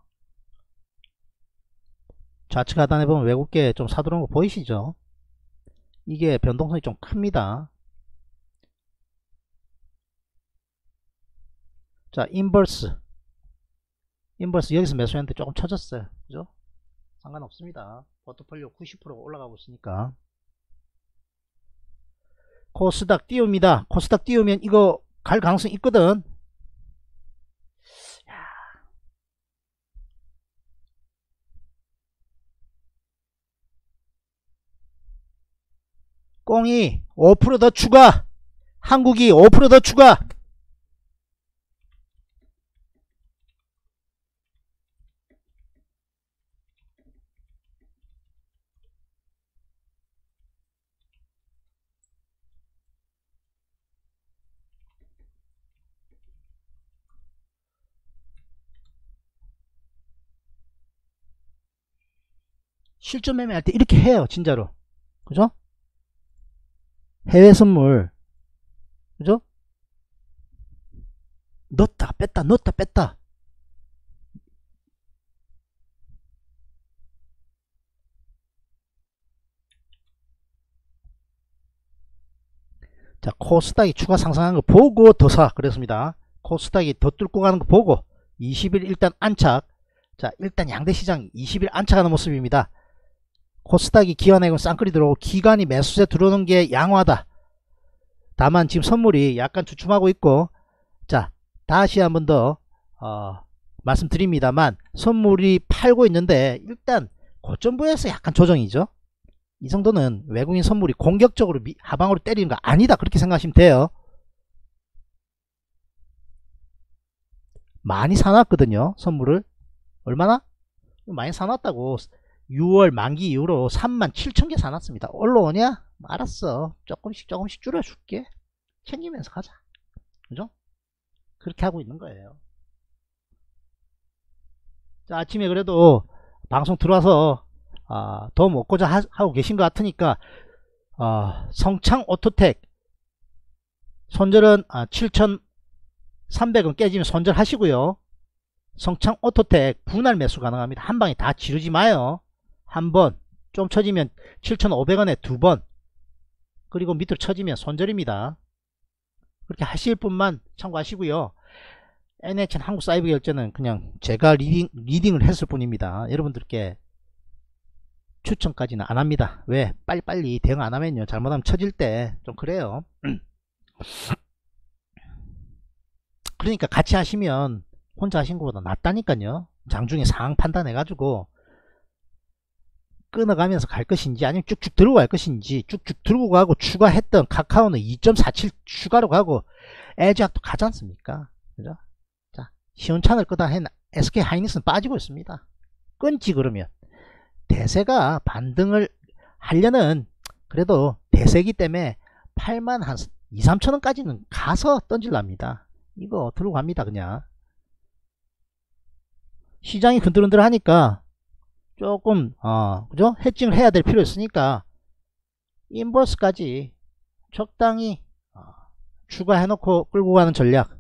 Speaker 2: 좌측 하단에 보면 외국계 좀 사들어온 거 보이시죠? 이게 변동성이 좀 큽니다. 자 inverse. inverse 여기서 매수했는데 조금 쳐졌어요. 그죠? 상관없습니다. 포트폴리오 90% 올라가고 있으니까. 코스닥 띄웁니다. 코스닥 띄우면 이거 갈 가능성 있거든 꽁이 5%더 추가. 한국이 5%더 추가. 실전 매매할 때 이렇게 해요 진짜로. 그죠 해외 선물. 그죠? 넣었다 뺐다 넣었다 뺐다. 자 코스닥이 추가 상승한 거 보고 더 사. 그랬습니다. 코스닥이 더 뚫고 가는 거 보고. 20일 일단 안착. 자 일단 양대시장 20일 안착하는 모습입니다 코스닥이 기관에고 쌍끌이 들어오고 기관이 매수세 들어오는 게 양호하다. 다만 지금 선물이 약간 주춤하고 있고 자 다시 한 번 더 어, 말씀드립니다만 선물이 팔고 있는데 일단 고점부에서 약간 조정이죠. 이 정도는 외국인 선물이 공격적으로 미, 하방으로 때리는 거 아니다 그렇게 생각하시면 돼요. 많이 사놨거든요 선물을 얼마나? 많이 사놨다고 6월 만기 이후로 3만 7천 개 사놨습니다. 올라오냐? 알았어. 조금씩 조금씩 줄여줄게. 챙기면서 가자. 그죠? 그렇게 하고 있는 거예요. 자, 아침에 그래도 방송 들어와서 아, 더 먹고자 하, 고 계신 것 같으니까 아, 성창 오토텍 손절은 아, 7,300원 깨지면 손절하시고요. 성창 오토텍 분할 매수 가능합니다. 한 방에 다 지르지 마요. 한 번 좀 쳐지면 7,500원에 두 번 그리고 밑으로 쳐지면 손절입니다. 그렇게 하실 분만 참고하시고요. NHN 한국사이버결제는 그냥 제가 leading, leading을 했을 뿐입니다. 여러분들께 추천까지는 안 합니다. 왜? 빨리빨리 대응 안 하면요. 잘못하면 쳐질 때 좀 그래요. 그러니까 같이 하시면 혼자 하신 것보다 낫다니까요. 장중에 상황 판단해가지고 끊어가면서 갈 것인지 아니면 쭉쭉 들고 갈 것인지 쭉쭉 들고 가고 추가했던 카카오는 2.47 추가로 가고 에즈학도 가지 않습니까? 그죠? 자, 시원찮을 거다 한 SK 하이닉스는 빠지고 있습니다. 끊지 그러면 대세가 반등을 하려는 그래도 대세기 때문에 8만 한 2, 3천원까지는 가서 던질랍니다. 이거 들고 갑니다 그냥 시장이 흔들흔들 하니까 조금 어 그죠 해칭을 해야 될 필요 있으니까 인버스까지 적당히 어, 추가해 놓고 끌고 가는 전략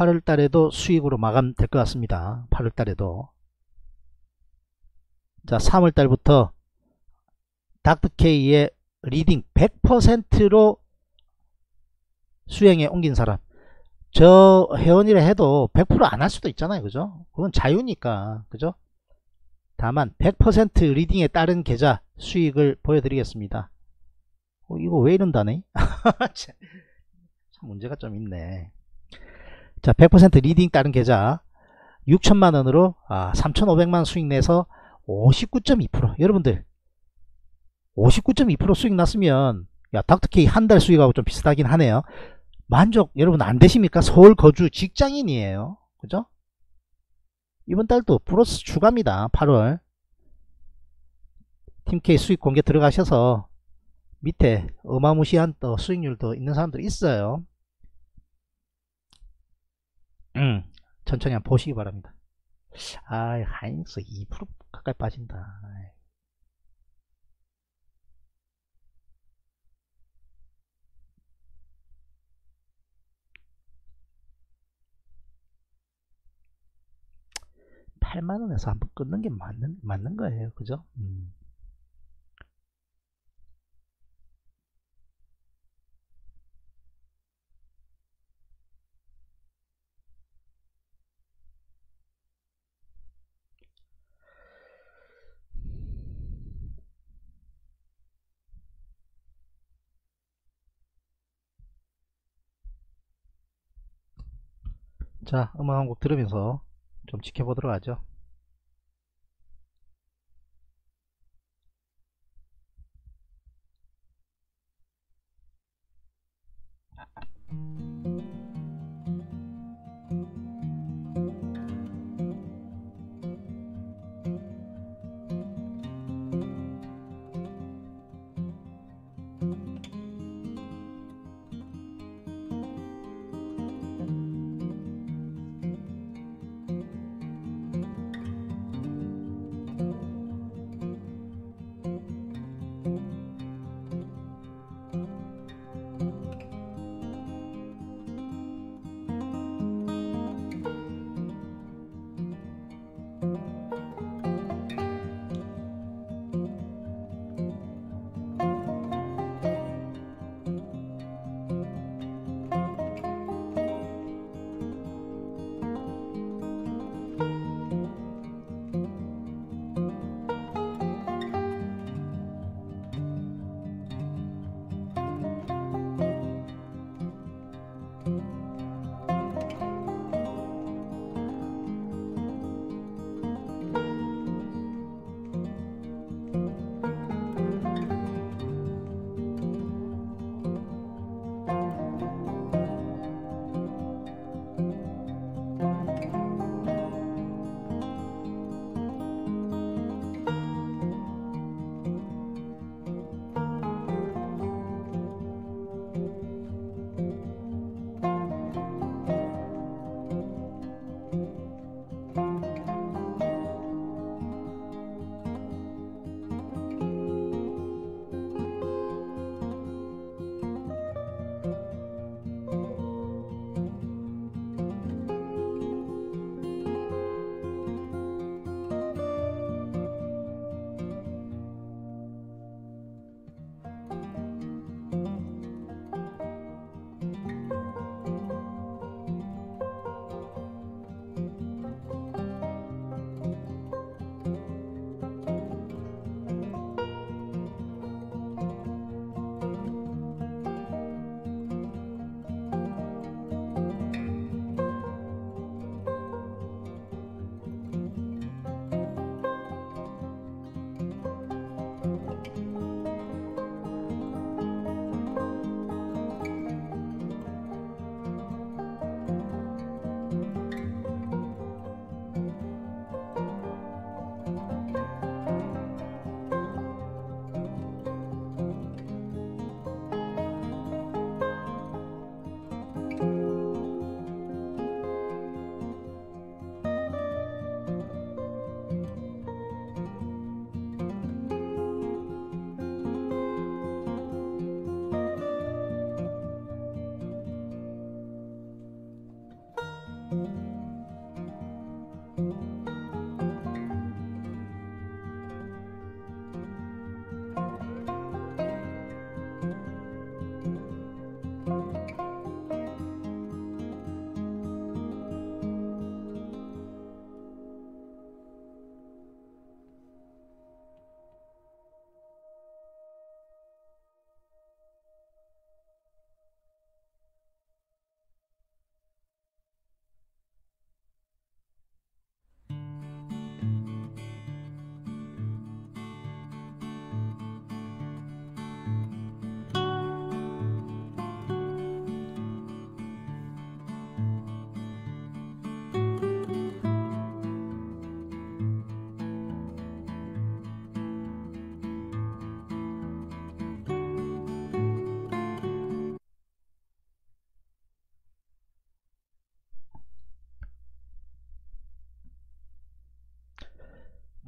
Speaker 2: 8월 달에도 수익으로 마감될 것 같습니다. 8월 달에도. 자, 3월 달부터 닥터케이의 leading 100%로 수행에 옮긴 사람. 저 회원이라 해도 100%안 할 수도 있잖아요. 그죠? 그건 자유니까. 그죠? 다만 100% leading에 따른 계좌 수익을 보여드리겠습니다. 어, 이거 왜 이런다네? 참 문제가 좀 있네. 자 100% leading 따른 계좌. 6천만원으로 아, 3,500만 수익 내서 59.2% 여러분들 59.2% 수익 났으면 야 닥터케이 한 달 수익하고 좀 비슷하긴 하네요 만족 여러분 안 되십니까? 서울 거주 직장인이에요. 그죠? 이번 달도 플러스 추가입니다. 8월. 팀K 수익 공개 들어가셔서 밑에 어마무시한 또 수익률도 있는 사람들 있어요. 음, 천천히 한번 보시기 바랍니다. 아 하이닉스 2% 가까이 빠진다 8만원에서 한번 끊는 게 맞는, 맞는 거예요. 그죠? 음. 자, 음악 한 곡 들으면서 좀 지켜보도록 하죠.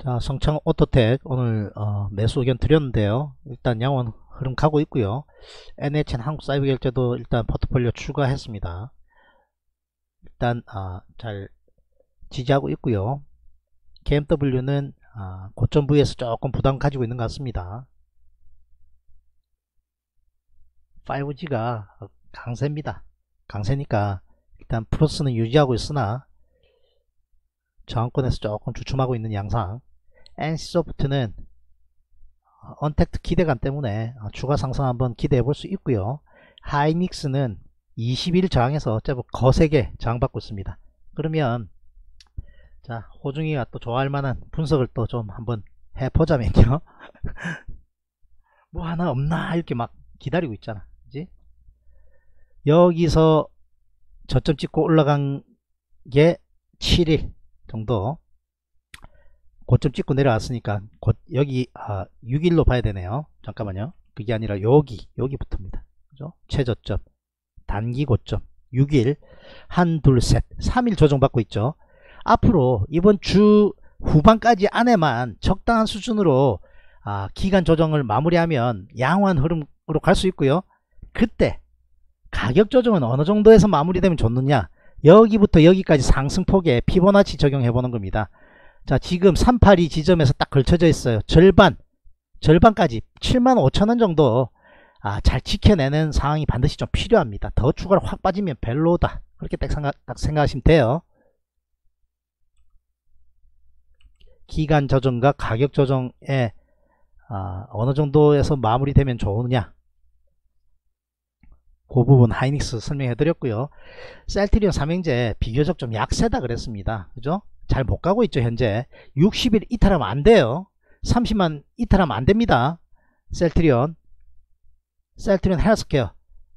Speaker 2: 자, 성창 오토텍 오늘 어, 매수 의견 드렸는데요. 일단 양원 흐름 가고 있고요. NHN 한국사이버결제도 일단 포트폴리오 추가했습니다. 일단 아, 잘 지지하고 있고요. KMW는 아, 고점 부위에서 조금 부담 가지고 있는 것 같습니다. 5G가 강세입니다. 강세니까 일단 플러스는 유지하고 있으나 저항권에서 조금 주춤하고 있는 양상 NC소프트는 언택트 기대감 때문에 추가 상승 한번 기대해 볼 수 있고요. 하이닉스는 20일 저항에서 제법 거세게 저항받고 있습니다. 그러면 자 호중이가 또 좋아할 만한 분석을 또 좀 한번 해보자면요. 뭐 하나 없나 이렇게 막 기다리고 있잖아. 그지? 여기서 저점 찍고 올라간 게 7일 정도 고점 찍고 내려왔으니까 곧 여기 아, 6일로 봐야 되네요. 잠깐만요. 그게 아니라 여기 여기부터입니다. 그죠? 최저점 단기 고점 6일 한둘셋 3일 조정받고 있죠. 앞으로 이번 주 후반까지 안에만 적당한 수준으로 아, 기간 조정을 마무리하면 양호한 흐름으로 갈 수 있고요. 그때 가격 조정은 어느 정도에서 마무리되면 좋느냐? 여기부터 여기까지 상승폭에 피보나치 적용해 보는 겁니다 자 지금 382 지점에서 딱 걸쳐져 있어요. 절반. 절반까지 7만 5천원 정도. 아, 잘 지켜내는 상황이 반드시 좀 필요합니다. 더 추가로 확 빠지면 별로다. 그렇게 딱, 생각, 딱 생각하시면 돼요. 기간 조정과 가격 조정에 아, 어느 정도에서 마무리되면 좋으냐? 그 부분 하이닉스 설명해 드렸고요. 셀트리온 삼형제 비교적 좀 약세다 그랬습니다. 그죠 잘 못 가고 있죠 현재. 60일 이탈하면 안 돼요. 30만 이탈하면 안 됩니다. 셀트리온. 셀트리온 헬스케어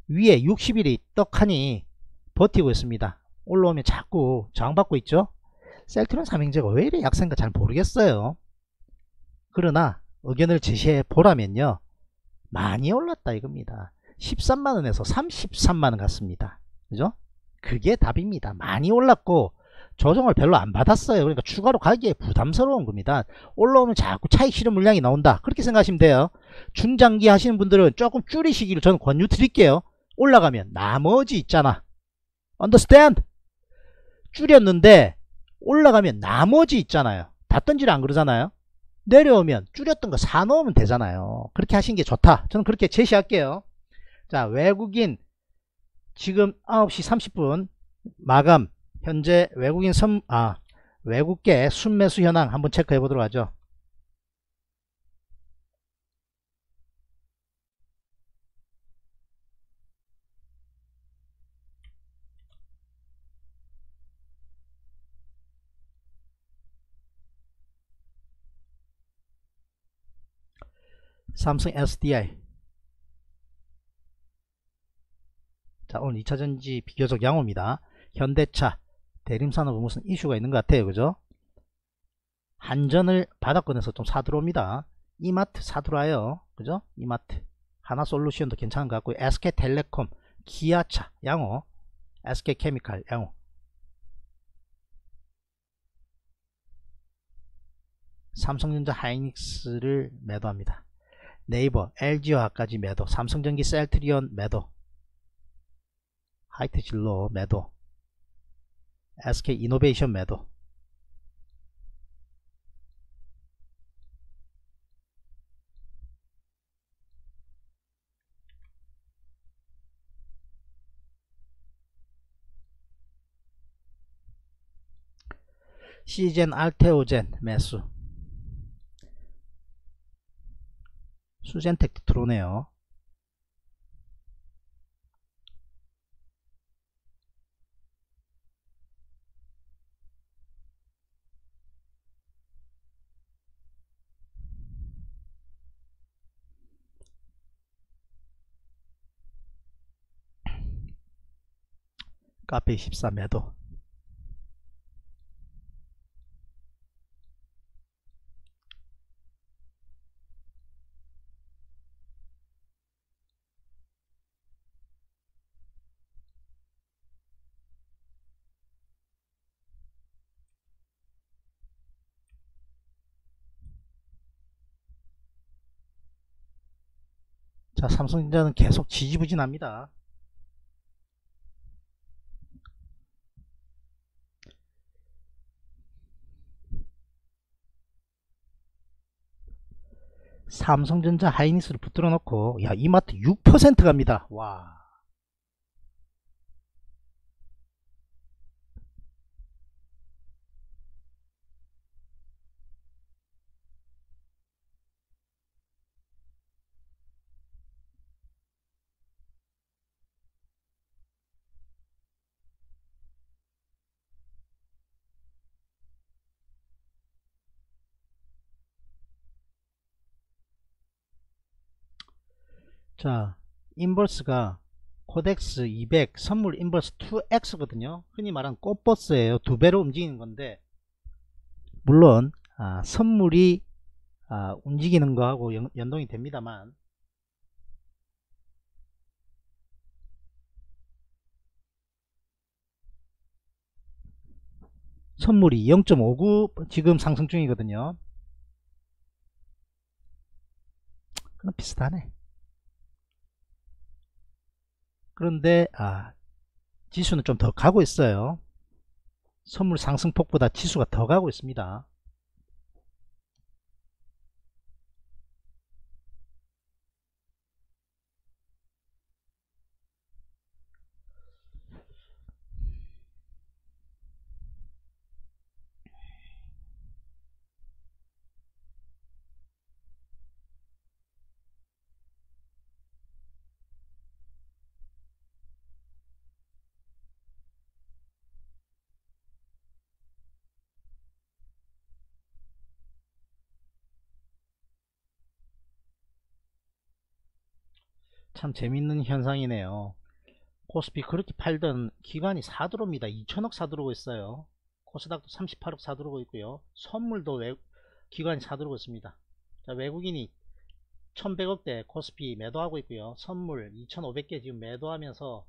Speaker 2: 위에 60일이 떡하니 버티고 있습니다. 올라오면 자꾸 저항받고 있죠. 셀트리온 삼형제가 왜 이래 약세인가 잘 모르겠어요. 그러나 의견을 제시해 보라면요. 많이 올랐다 이겁니다. 13만원에서 33만원 같습니다. 그죠? 그게 답입니다. 많이 올랐고 조정을 별로 안 받았어요. 그러니까 추가로 가기에 부담스러운 겁니다. 올라오면 자꾸 차익 실현 물량이 나온다. 그렇게 생각하시면 돼요. 중장기 하시는 분들은 조금 줄이시기를 저는 권유 드릴게요. 올라가면 나머지 있잖아. understand? 줄였는데 올라가면 나머지 있잖아요. 다 던지라 안 그러잖아요. 내려오면 줄였던 거 사놓으면 되잖아요. 그렇게 하시는 게 좋다. 저는 그렇게 제시할게요. 자 외국인 지금 9시 30분 마감 현재 외국인 선, 아, 외국계 순매수 현황 한번 체크해 보도록 하죠. 삼성 SDI 자 오늘 2차전지 비교적 양호입니다. 현대차 대림산업 무슨 이슈가 있는 것 같아요. 그죠? 한전을 바닥권에서 좀 사들어옵니다. 이마트 사들어와요. 그죠? 이마트 하나솔루션도 괜찮은 것 같고 SK텔레콤 기아차 양호 SK케미칼 양호 삼성전자 하이닉스를 매도합니다. 네이버 LG화까지 매도 삼성전기 셀트리온 매도 하이트 진로 매도 SK 이노베이션 매도. 시젠 알테오젠 매수. 수젠텍도 들어오네요 카페 13에도 자 삼성전자는 계속 지지부진합니다. 삼성전자 하이닉스를 붙들어 놓고 야 이마트 6% 갑니다. 와 자, inverse가 KODEX 200 선물 inverse 2X거든요. 흔히 말하는 곱버스예요. 두 배로 움직이는 건데 물론 아, 선물이 아, 움직이는 거하고 연, 연동이 됩니다만 선물이 0.59 지금 상승 중이거든요. 그럼 비슷하네. 그런데 아 지수는 좀 더 가고 있어요. 선물 상승폭보다 지수가 더 가고 있습니다 참 재밌는 현상이네요. 코스피 그렇게 팔던 기관이 사들어옵니다. 2천억 사들어오고 있어요. 코스닥도 38억 사들어오고 있고요. 선물도 외, 기관이 사들어오고 있습니다. 자, 외국인이 1100억대 코스피 매도하고 있고요. 선물 2500개 지금 매도하면서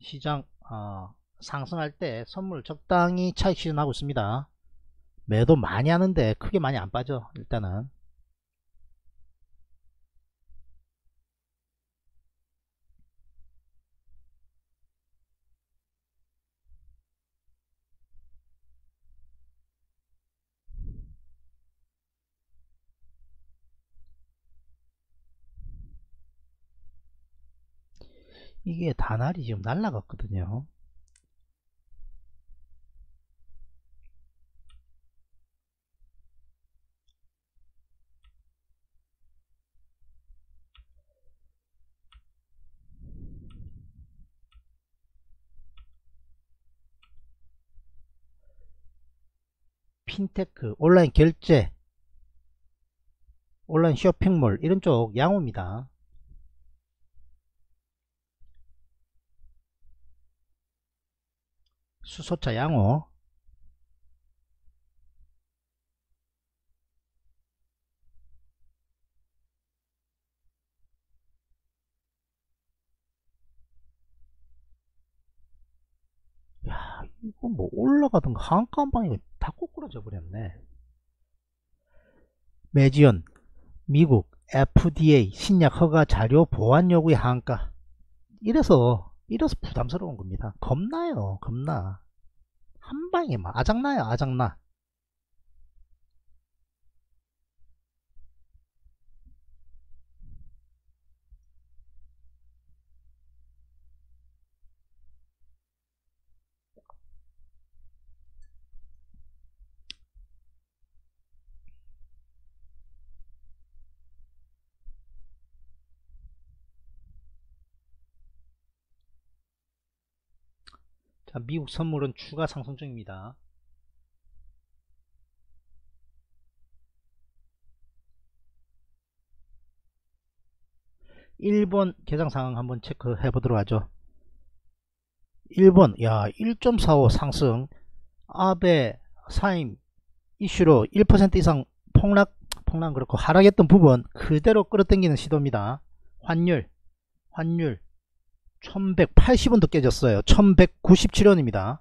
Speaker 2: 시장 어, 상승할 때 선물 적당히 차익 실현하고 있습니다. 매도 많이 하는데 크게 많이 안 빠져 일단은 이게 다날이 지금 날라갔거든요. 핀테크, 온라인 결제, 온라인 쇼핑몰 이런 쪽 양호입니다. 수소차 양호. 야 이거 뭐 올라가던 한가 한방이가 다 꼬꾸라져 버렸네. 매지연 미국 FDA 신약 허가 자료 보완 요구의 한가. 이래서 이래서 부담스러운 겁니다. 겁나요. 겁나. 한 방에 막 아작나요 아작나 자, 미국 선물은 추가 상승 중입니다. 일본 개장 상황 한번 체크해 보도록 하죠. 일본 야 1.45 상승 아베 사임 이슈로 1% 이상 폭락 폭락 그렇고 하락했던 부분 그대로 끌어당기는 시도입니다. 환율 환율 1180원도 깨졌어요. 1197원입니다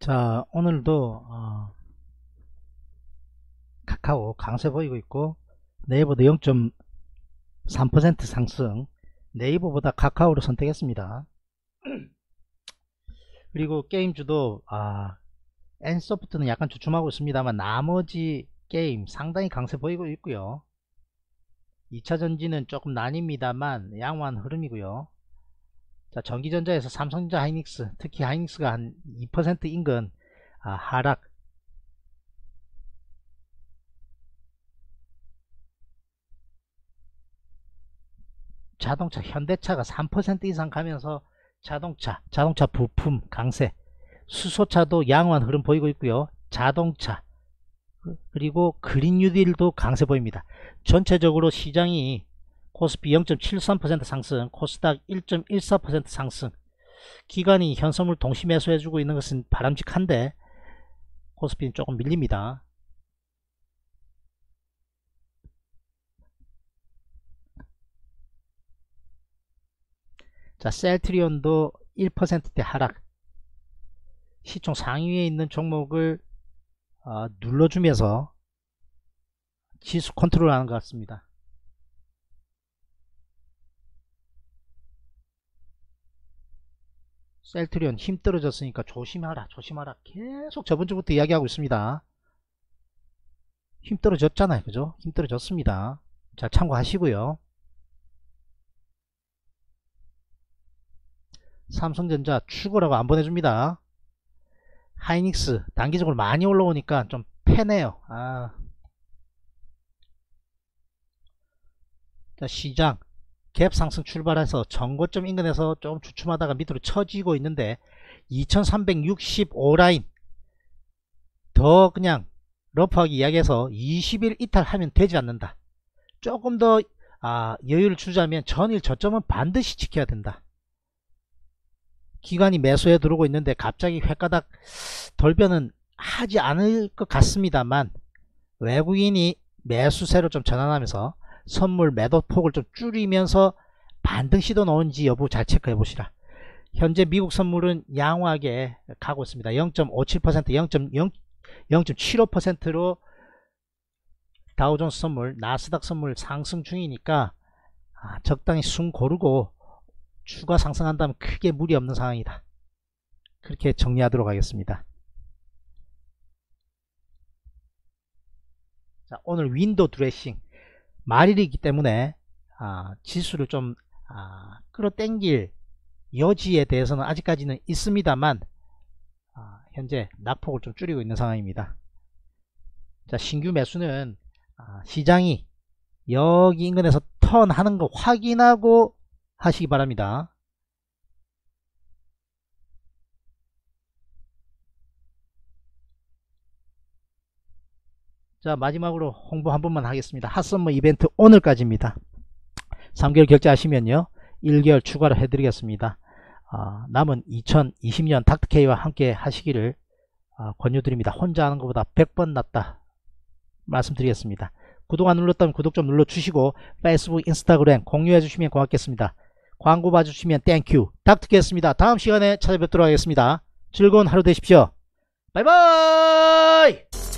Speaker 2: 자 오늘도 어, 카카오 강세 보이고 있고 네이버도 0.3% 상승. 네이버보다 카카오를 선택했습니다. 그리고 게임주도 아 엔소프트는 약간 주춤하고 있습니다만 나머지 게임 상당히 강세 보이고 있고요. 2차전지는 조금 나뉩니다만 양호한 흐름이고요 자 전기전자에서 삼성전자 하이닉스 특히 하이닉스가 한 2% 인근 아, 하락. 자동차 현대차가 3% 이상 가면서 자동차 자동차 부품 강세. 수소차도 양호한 흐름 보이고 있고요. 자동차 그리고 그린 뉴딜도 강세 보입니다. 전체적으로 시장이 코스피 0.73% 상승 코스닥 1.14% 상승. 기관이 현선물 동시 매수해주고 있는 것은 바람직한데 코스피는 조금 밀립니다. 자 셀트리온도 1%대 하락. 시총 상위에 있는 종목을 어, 눌러주면서 지수 컨트롤하는 것 같습니다 셀트리온 힘 떨어졌으니까 조심하라 조심하라 계속 저번주부터 이야기하고 있습니다 힘 떨어졌잖아요 그죠 힘 떨어졌습니다 자 참고하시고요 삼성전자 출고라고 안 보내줍니다. 하이닉스 단기적으로 많이 올라오니까 좀 패네요. 아. 자, 시장 갭 상승 출발해서 정고점 인근에서 좀 주춤하다가 밑으로 처지고 있는데 2365 라인 더 그냥 러프하게 이야기해서 20일 이탈하면 되지 않는다. 조금 더 아, 여유를 주자면 전일 저점은 반드시 지켜야 된다. 기관이 매수에 들어오고 있는데 갑자기 횟가닥 돌변은 하지 않을 것 같습니다만 외국인이 매수세로 좀 전환하면서 선물 매도 폭을 좀 줄이면서 반등 시도 나온지 여부 잘 체크해 보시라. 현재 미국 선물은 양호하게 가고 있습니다. 0.57% 0.75%로 다우존스 선물 나스닥 선물 상승 중이니까 아, 적당히 숨 고르고 추가 상승한다면 크게 무리 없는 상황이다. 그렇게 정리하도록 하겠습니다. 자, 오늘 윈도 드레싱 말일이기 때문에 아, 지수를 좀 아, 끌어당길 여지에 대해서는 아직까지는 있습니다만 아, 현재 낙폭을 좀 줄이고 있는 상황입니다. 자 신규 매수는 아, 시장이 여기 인근에서 턴하는 거 확인하고 하시기 바랍니다. 자 마지막으로 홍보 한 번만 하겠습니다. 핫썸머 이벤트 오늘까지입니다. 3개월 결제하시면요 1개월 추가로 해드리겠습니다. 아, 남은 2020년 닥터케이와 함께 하시기를 아, 권유드립니다. 혼자 하는 것보다 100번 낫다 말씀드리겠습니다. 구독 안 눌렀다면 구독 좀 눌러주시고 페이스북, 인스타그램 공유해 주시면 고맙겠습니다. 광고 봐주시면 thank you 닥터케이였습니다. 다음 시간에 찾아뵙도록 하겠습니다. 즐거운 하루 되십시오. bye bye